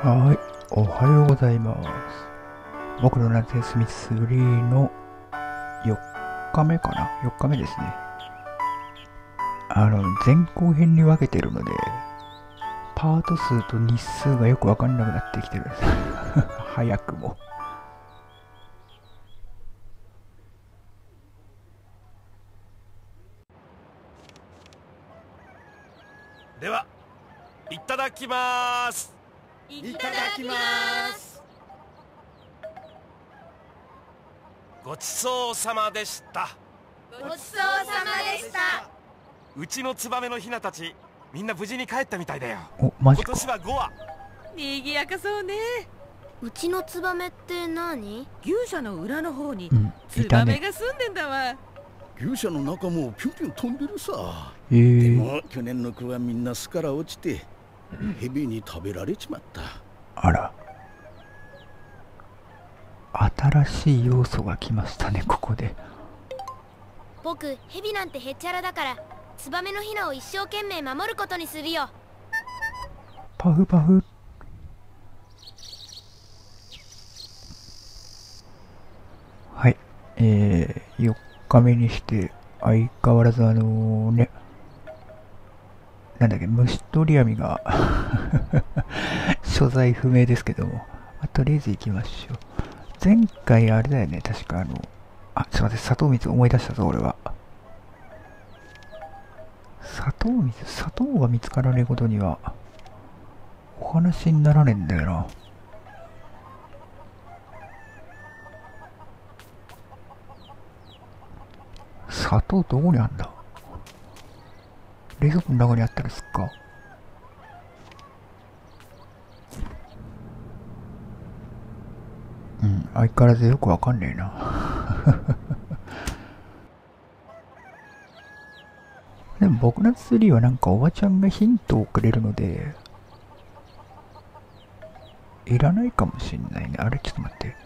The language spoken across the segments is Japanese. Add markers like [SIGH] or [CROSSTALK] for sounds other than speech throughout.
はい、おはようございます。僕の夏休み3の4日目かな ?4 日目ですね。あの、前後編に分けてるので、パート数と日数がよくわかんなくなってきてるんです。[LAUGHS] 早くも。では、いただきますいただきます。ごちそうさまでした。ごちそうさまでした。うちのツバメのヒナたちみんな無事に帰ったみたいだよ。おマジ今年は5羽にぎやかそうね。うちのツバメって何？牛舎の裏の方にツバメが住んでんだわ、牛舎の中もピュンピュン飛んでるさ、えー、でも去年の句はみんな巣から落ちて蛇に食べられちまったあら。新しい要素が来ましたねここで。僕蛇なんてへっちゃらだからツバメのヒナを一生懸命守ることにするよ。パフパフ。はい。えー、4日目にして相変わらずあのねなんだっけ、虫取り網が [LAUGHS] 所在不明ですけども、まあ、とりあえず行きましょう。前回あれだよね、確かあの、あ、すいません、砂糖水思い出したぞ、俺は。砂糖水、砂糖が見つからねえことには、お話にならねえんだよな。砂糖どこにあんだ？冷蔵庫の中にあったらすっか。うん相変わらずよくわかんねえな。[LAUGHS] でも僕のツリーはなんかおばちゃんがヒントをくれるのでいらないかもしんないね。あれちょっと待って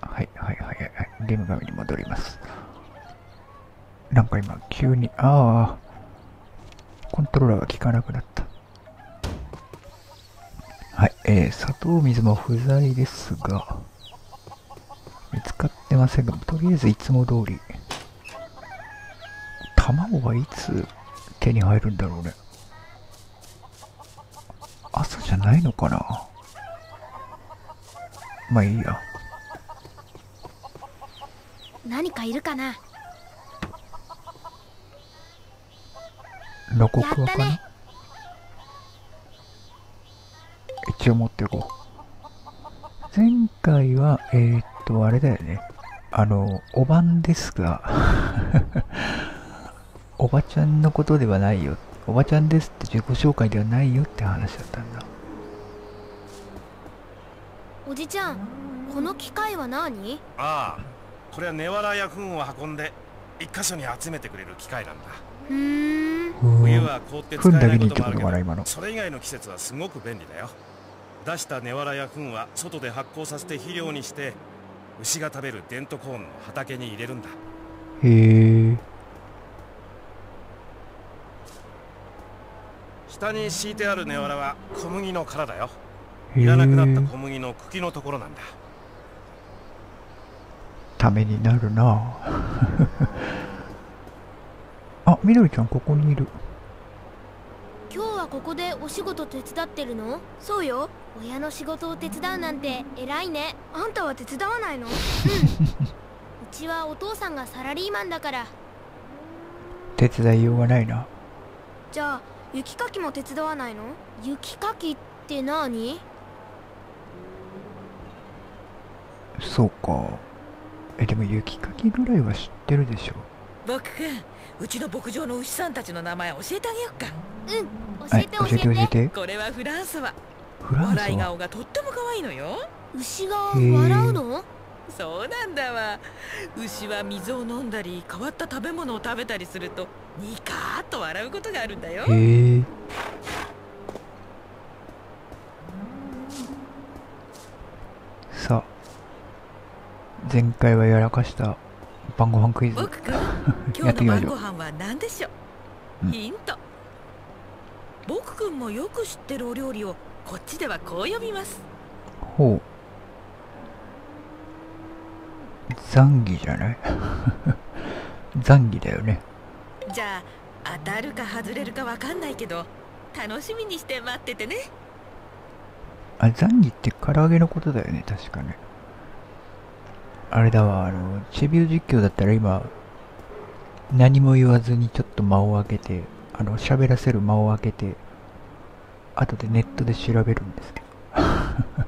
はいはいはいはい。ゲーム画面に戻ります。なんか今急に、ああ、コントローラーが効かなくなった。はい、えー、砂糖水も不在ですが、見つかってませんが、とりあえずいつも通り、卵はいつ手に入るんだろうね。朝じゃないのかなまあいいや。何かいるかな？ロコクワかな、ね、一応持っていこう。前回はえー、っとあれだよね。あのおばんですが [LAUGHS] おばちゃんのことではないよ。おばちゃんですって自己紹介ではないよって話だったんだ。おじちゃんこの機械は何？ああこれは根藁や糞を運んで一箇所に集めてくれる機械なんだ。冬は凍って使えないこともあるけどそれ以外の季節はすごく便利だよ。出した根藁や糞は外で発酵させて肥料にして牛が食べるデントコーンの畑に入れるんだ。へえ下に敷いてある根藁は小麦の殻だよ。いらなくなった小麦の茎のところなんだためになるな。[LAUGHS] あ、みどりちゃんここにいる。今日はここでお仕事手伝ってるの？そうよ。親の仕事を手伝うなんて偉いね。あんたは手伝わないの？うん。うちはお父さんがサラリーマンだから。手伝いようがないな。じゃあ雪かきも手伝わないの？雪かきって何？そうかえでも雪かきぐらいは知ってるでしょ。僕くんうちの牧場の牛さんたちの名前教えてあげようか。うん教えて教えて教えて。これはフランスは。フランス笑い顔がとっても可愛いのよ。牛が笑うの？そうなんだわ。牛は水を飲んだり変わった食べ物を食べたりするとニカーッと笑うことがあるんだよ。へえさあ前回はやらかした晩ご飯クイズ。僕くん [LAUGHS] 今日の晩ご飯は何でしょう？ヒント。僕くんもよく知ってるお料理をこっちではこう呼びます。ほう。ザンギじゃない？ザンギだよね。じゃあ当たるか外れるかわかんないけど楽しみにして待っててね。あザンギって唐揚げのことだよね確かねあれだわあのチェビュー実況だったら今何も言わずにちょっと間を空けてあの喋らせる間を空けて後でネットで調べるんですけど。[LAUGHS]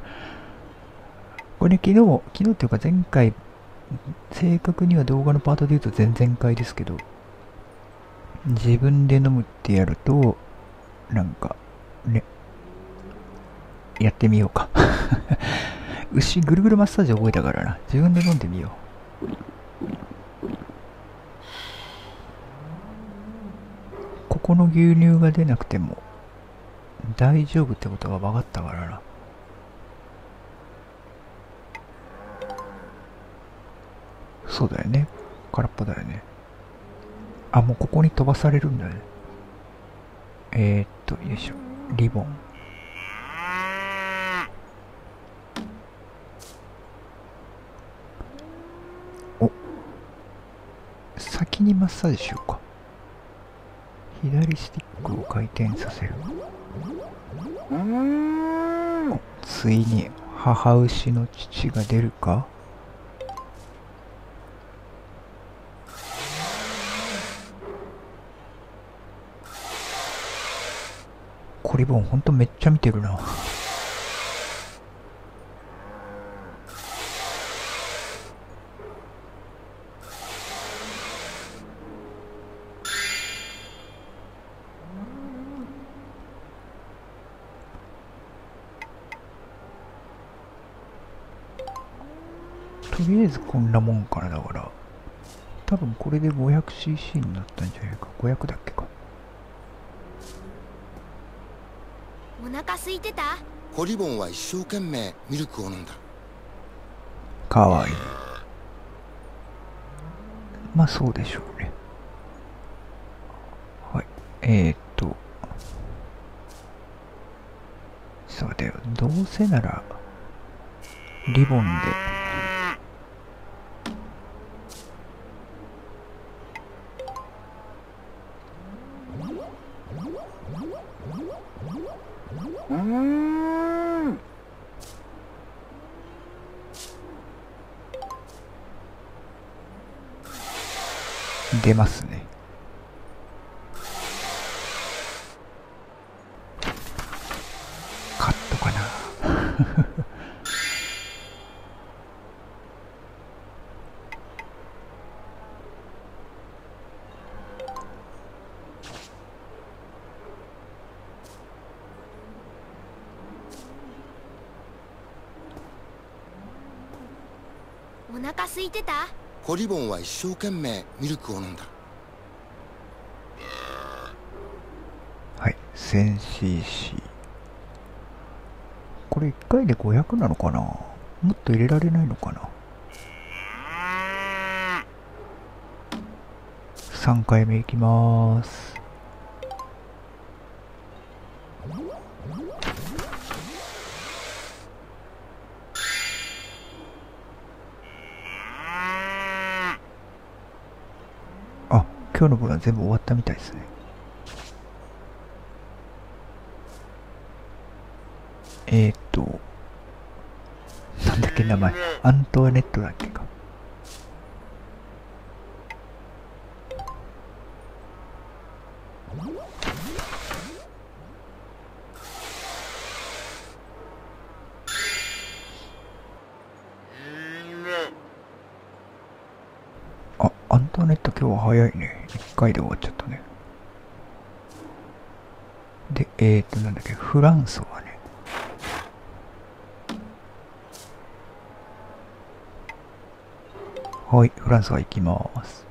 これね昨日昨日っていうか前回正確には動画のパートで言うと前々回ですけど自分で飲むってやるとなんかねやってみようか。牛ぐるぐるマッサージ覚えたからな。自分で飲んでみよう。ここの牛乳が出なくても大丈夫ってことが分かったからな。そうだよね。空っぽだよね。あもうここに飛ばされるんだね。えー、っとよいしょ。リボンお先にマッサージしようか。左スティックを回転させる。ついに母牛の乳が出るか？コリボンほんとめっちゃ見てるなこんなもんかなだから。多分これで 500cc になったんじゃないか。500だっけか。お腹空いてた？コリボンは一生懸命ミルクを飲んだ。かわいい。まあそうでしょうね。はい。えー、っと。そうだよ。どうせならリボンで出ますね。カットかな。お腹空いてた？コリボンは一生懸命ミルクを飲んだ。はい 1000cc これ1回で500なのかな？もっと入れられないのかな？3回目いきます。今日の分は全部終わったみたいですね。えー、っとなんだっけ名前。アントワネットだっけかあ、アントワネット今日は早いね。1回で終わっちゃったね。で、えーと、なんだっけ、フランソはね。はい、フランスは行きます。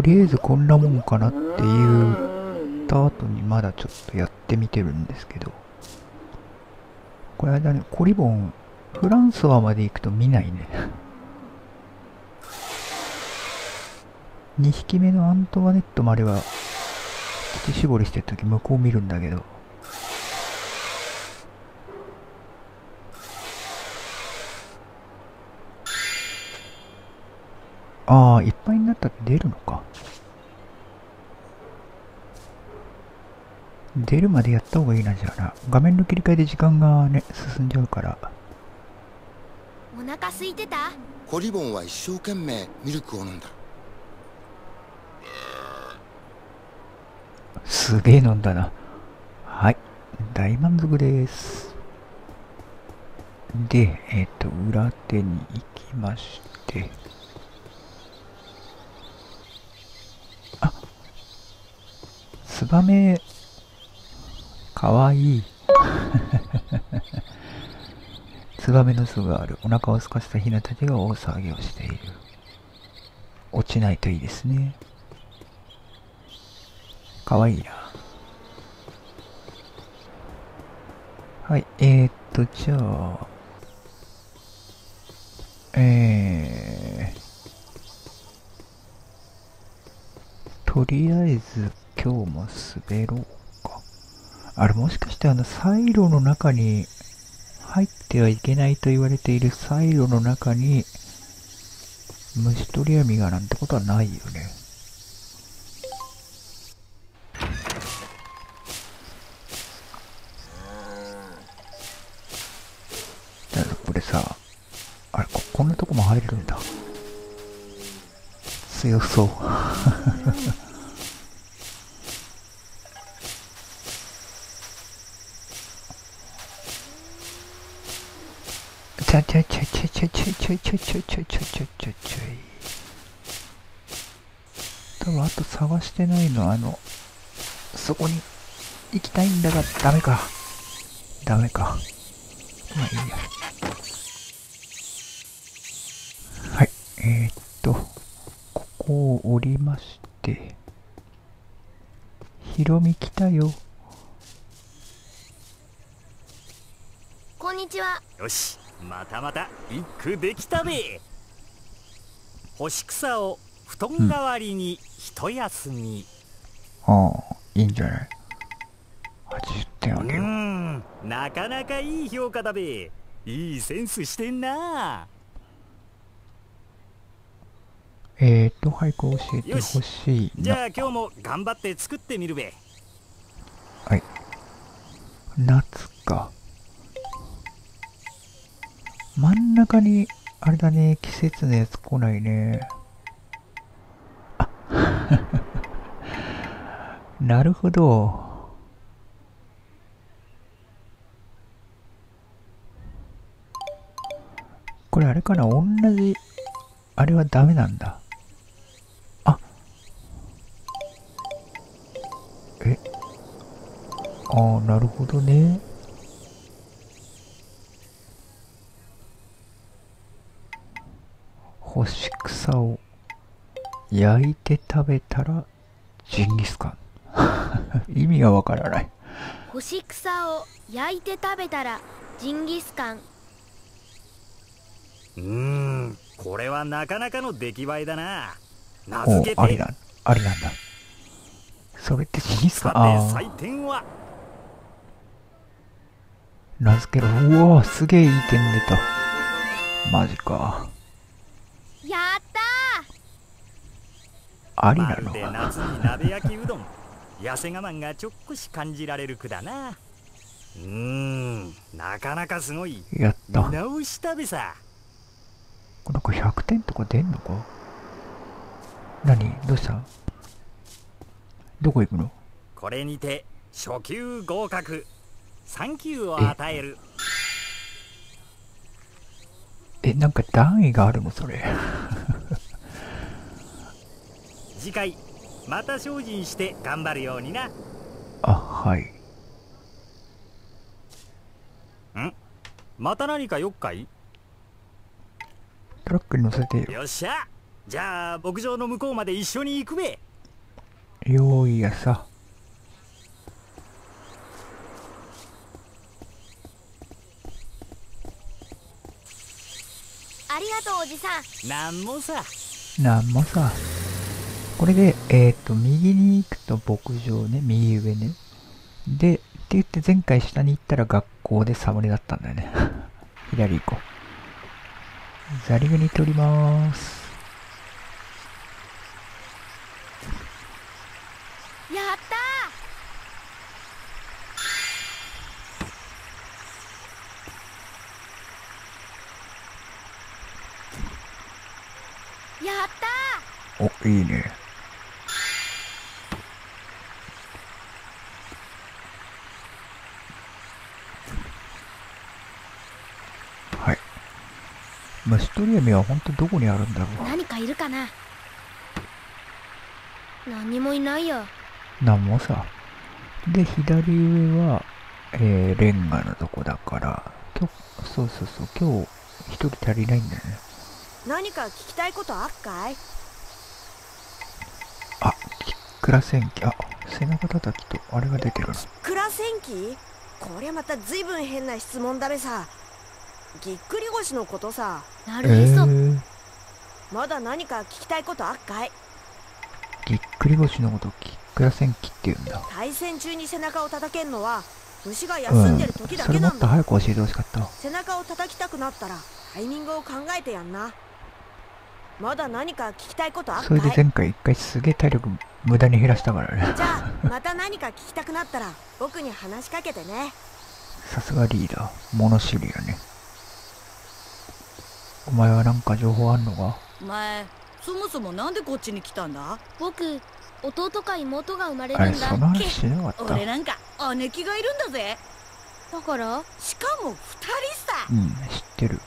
とりあえずこんなもんかなって言った後にまだちょっとやってみてるんですけど。これあれだね、コリボン、フランソワまで行くと見ないね。2匹目のアントワネットまでは、乳絞りしてるとき向こう見るんだけど。ああ、いっぱいになったって出るのか。出るまでやった方がいいな、じゃあな。画面の切り替えで時間がね、進んじゃうから。お腹空いてた？コリボンは一生懸命ミルクを飲んだ。すげえ飲んだな。はい。大満足です。で、えっ、ー、と、裏手に行きまして。あツバメ、かわいい。[LAUGHS] ツバメの巣がある。お腹を空かせたヒナたちが大騒ぎをしている。落ちないといいですね。かわいいな。はい、えー、っと、じゃあ、えー、とりあえず今日も滑ろう。あれもしかしてあのサイロの中に入ってはいけないと言われているサイロの中に虫取り網がなんてことはないよね。だ、これさ。あれ、こ、こんなとこも入れるんだ強そうちゃちゃちゃちゃちゃちゃちゃちゃちゃちゃちゃちゃちゃちゃ多分あと探してないのあのそこに行きたいんだがダメかダメかまあいいやはいえー、っと、ここを降りまして、ひろみ来たよ。こんにちは。よし、またまた一句できたべ。干し草を布団代わりに一休み。うん、ああ、いいんじゃない ?80 点あげよう。うん、なかなかいい評価だべ。いいセンスしてんな。えーと、俳句教えてほしいじゃあ今日も頑張って作ってみるべ。はい。夏か。真ん中に、あれだね、季節のやつ来ないね。あ [LAUGHS] なるほど。これあれかな同じ、あれはダメなんだ。あえ？あ、なるほどね。干し草を焼いて食べたらジンギスカン。[LAUGHS] 意味がわからない。干し草を焼いて食べたらジンギスカン。うーん、これはなかなかの出来栄えだな。名付けて。ありなんありなんだ。それってジンギスカン。ああ。採点は名付けろ。うわすげえいい点出た。マジか。やったーありなので夏に鍋焼きうどん。痩せ我慢がちょっこし感じられる句だな。うーん、なかなかすごい。やった。見直したべさ。こなんか100点とか出んのか？何？どうした？どこ行くの？これにて初級合格。サンキューを与えるえなんか段位があるの？それ次回また精進して頑張るようにな。あはい。ん？また何かよっかい？トラックに乗せてよ。っしゃ。じゃあ牧場の向こうまで一緒に行くべ。よいやさ。ありがとうおじさん。なんもさ。なんもさこれでえっ、ー、と右に行くと牧場ね右上ね。でって言って前回下に行ったら学校でサムネだったんだよね。[LAUGHS] 左行こう。ザリガニ取ります。やったー。やったおいいね虫取り網は本当どこにあるんだろう何かいるかな何にもいないよなんもさ。で、左上は、えー、レンガのとこだから、今日、そうそうそう、今日、一人足りないんだよね。何か聞きたいことあっかい？あ、キックラ戦記。あ、背中叩きと、あれが出てるの。クラ戦記こりゃまた随分変な質問だべさぎっくり腰のことさえなるへそ、ー、まだ何か聞きたいことあっかい？ぎっくり腰のこと、キックラ戦記って言うんだ。対戦中に背中を叩けんのは虫がうん休んでる時。だそれもっとけなんだ、早く教えてほしかった。背中を叩きたくなったらタイミングを考えてやんなまだ何か聞きたいことあっそれでかい前回一回すげえ体力無駄に減らしたからね。じゃあまた何か聞きたくなったら僕に話しかけてねさすがリーダー。物知りやね。お前はなんか情報あんのか？お前そもそもなんでこっちに来たんだ？僕弟か妹が生まれるんだその話しなかった？俺なんか姉貴がいるんだぜ。だから？しかも二人さ。うん、知ってる。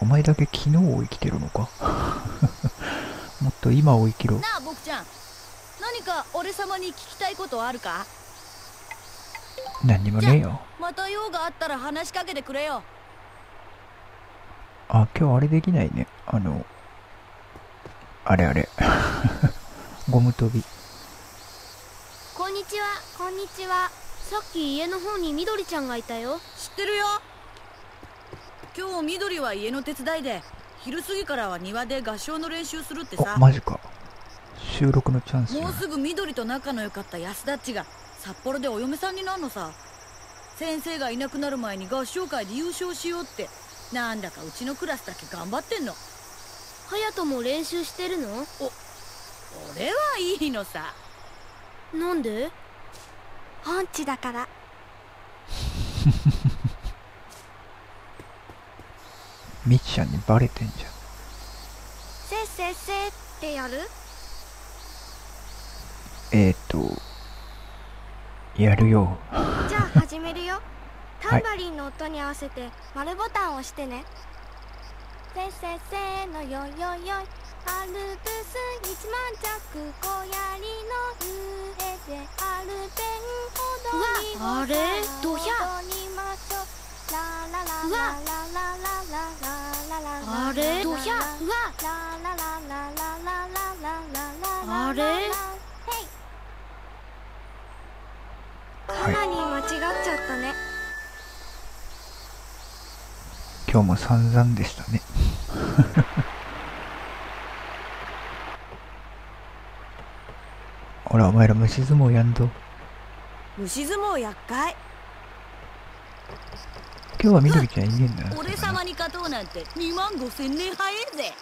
お前だけ昨日を生きてるのか？[LAUGHS] もっと今を生きろ。なあ僕ちゃん。何か俺様に聞きたいことあるか？何にもねえよ。また用があったら話しかけてくれよあ、今日あれできないね。あの、あれあれ。[LAUGHS] ゴム跳び。こんにちはこんにちはさっき家の方にみどりちゃんがいたよ知ってるよ今日緑は家の手伝いで昼過ぎからは庭で合唱の練習するってさお、マジか。収録のチャンスやもうすぐ緑と仲の良かった安田っちが札幌でお嫁さんになるのさ先生がいなくなる前に合唱会で優勝しようってなんだかうちのクラスだけ頑張ってんの。隼人も練習してるの？俺はいいのさ。なんで？パンチだから。みっちゃんにバレてんじゃん。せっせっせってやる？えーと、やるよ。じゃあ始めるよタンバリンの音に合わせて丸ボタンを押してね、せせせのよよよい。アルプス一万弱小槍の上でアルペン踊りあれ？ドヒャあれドヒャわ。あれかなり間違っちゃったね、今日も散々でしたね。[LAUGHS] ほら、お前ら虫相撲やんぞ。虫相撲厄介今日はみどりちゃんいねえんだな。俺様に勝とうなんて2万5千年早えぜ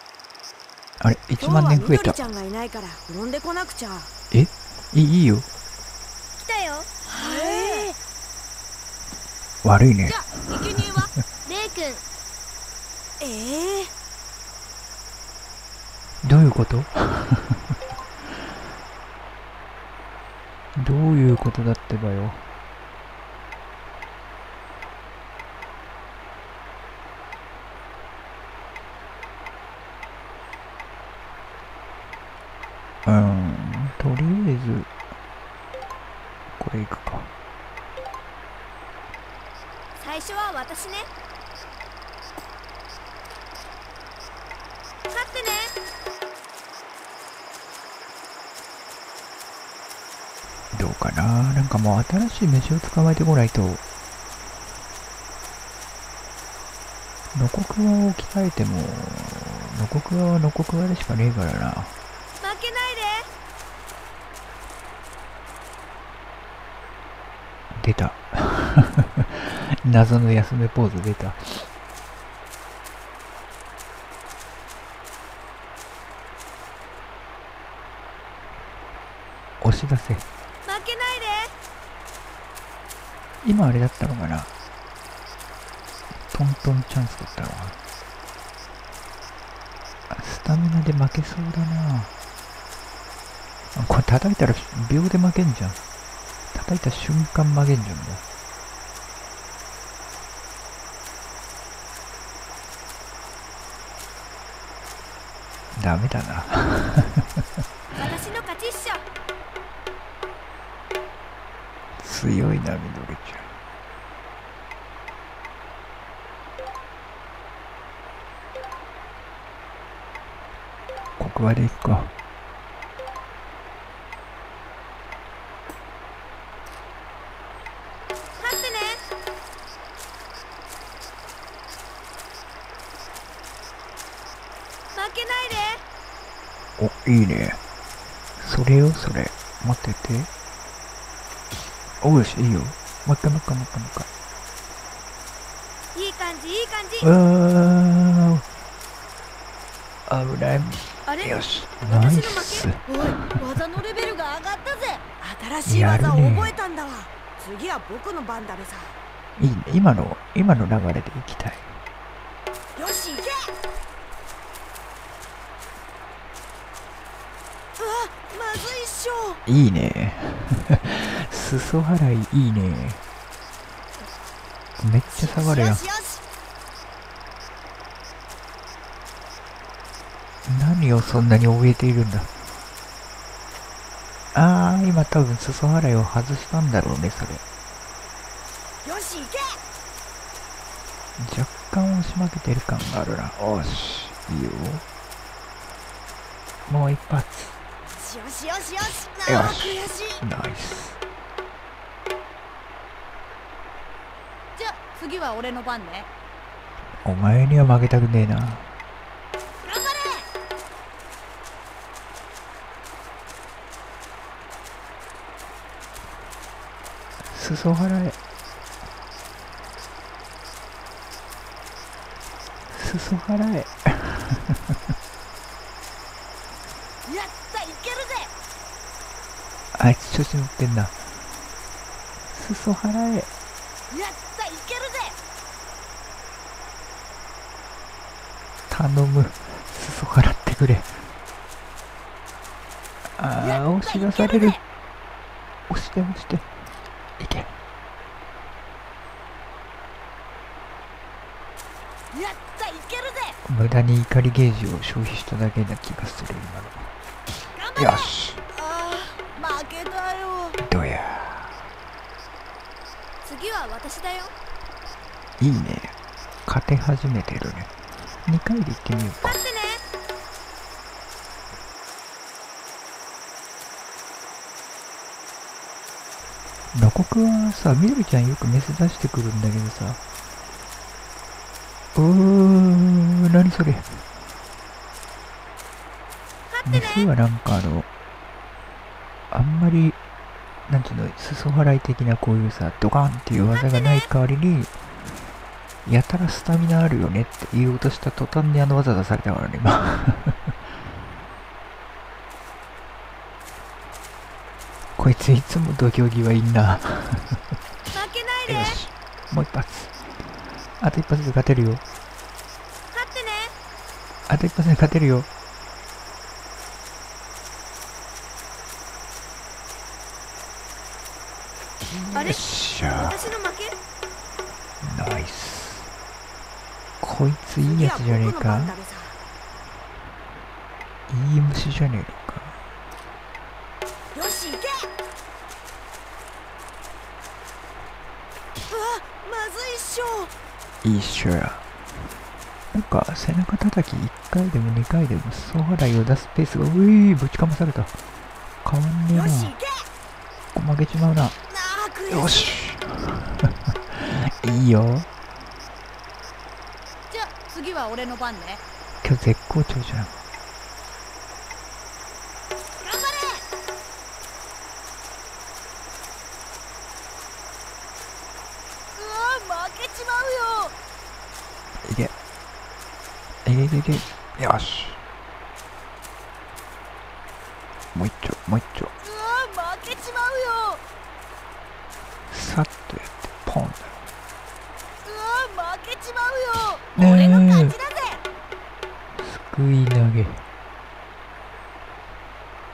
あれ、1万年増えたち。ゃんがいないから呼んでこなくちゃえ？いいいいよ。来たよええ悪いねじゃ。あ生贄はレイ君ええどういうこと？[LAUGHS] どういうことだってばよ？うーん、とりあえず、これいくか。最初は私ね勝ってねどうかななんかもう新しい飯を捕まえてこないと、ノコクワを鍛えても、ノコクワはノコクワでしかねえからな。負けない出た。[LAUGHS] 謎の休めポーズ出た。押し出せ。で負けないで今あれだったのかな？トントンチャンスだったのかな？あスタミナで負けそうだな。あこれ叩いたら秒で負けんじゃん。叩いた瞬間負けんじゃんもう。ダメだな。私の勝ちっしょ。強いなみどりちゃんここまで行こ勝ってね。負けないで。うおいいね。それよそれ。待ってて。およしいいよ。もう一回もう一回もう一回。もう一回いい感じいい感じ。うわー危ない。あれよし。ナイス。負おい技のレベルが上がったぜ。新しい技を覚えたんだわ。次は僕の番だべさ。いいね。今の今の流れで行きたい。よし行け。うわまずいっしょ。いいね。[LAUGHS] 裾払いいいね。めっちゃ下がるやんよしよし何をそんなに怯えているんだ？あー今多分裾払いを外したんだろうねそれ。よし行け！若干押し負けてる感があるな。おしいいよ。もう一発。よしよしよしよし悔しい。ナイス。じゃあ次は俺の番ね。お前には負けたくねえな裾払え。裾払え。やったいけるぜ。あいつ調子乗ってんな。裾払え。やったいけるぜ。頼む。裾払ってくれ。ああ押し出される。押して押していけやったいけるぜ無駄に怒りゲージを消費しただけな気がする今の。よし。負けたよ。どや。次は私だよ。いいね。勝て始めてるね。2回で行ってみようか。勝ってね。ノコクはさみどりちゃんよくメス出してくるんだけどさ。うー何それ。メスはなんかあのあんまりなんていうの裾払い的なこういうさドカンっていう技がない代わりにやたらスタミナあるよねって言おうとした途端にあの技出されたからね今。[LAUGHS] こいついつも土俵際いんな。[LAUGHS] 負けないで。よし。もう一発。あと一発で勝てるよあと一発で勝てるよ。あれ？よっしゃ。私の負け？ナイス。こいついいやつじゃねえか。いい虫じゃねえのか。よし行け！うわまずいっしょ。いいっしょやなんか背中叩き1回でも2回でも総払いを出すペースがういぶちかまされた。変わんねえな。負けちまうな。よし。[LAUGHS] いいよ。じゃあ次は俺の番ね。今日絶好調じゃんいけいけいけよし。もう一丁もう一丁。うわ負けちまうよさっとやってポンだ。うわ負けちまうよ、俺の勝ちだぜすくい投げ。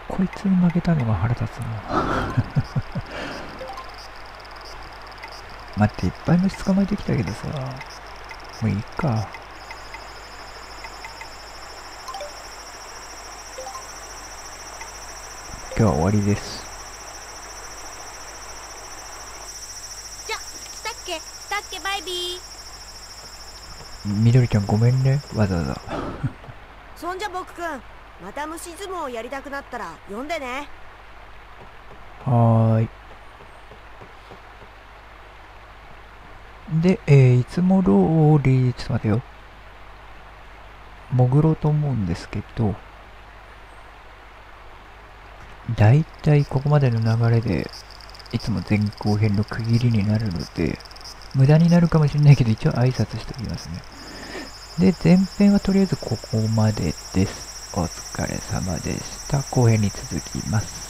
こいつに負けたのが腹立つな。[LAUGHS] 待っていっぱい虫捕まえてきたけどさ。もういいか。今日は終わりです。じゃ来たっけ？来たっけ？バイビー。みどりちゃんごめんね。わざわざ。そんじゃ僕くんまた虫相撲やりたくなったら呼んでね。はーい。で、えー、いつも通り、ちょっと待てよ。潜ろうと思うんですけど、だいたいここまでの流れで、いつも前後編の区切りになるので、無駄になるかもしれないけど、一応挨拶しておきますね。で、前編はとりあえずここまでです。お疲れ様でした。後編に続きます。